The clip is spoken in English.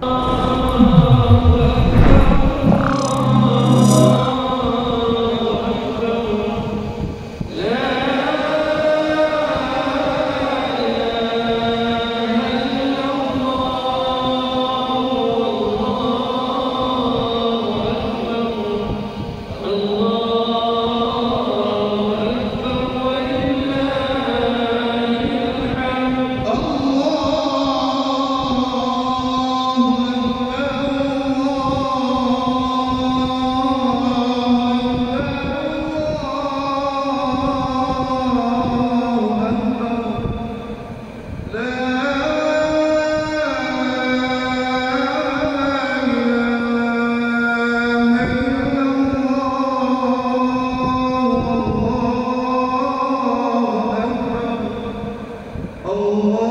Allah Oh.